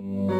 Mm-hmm.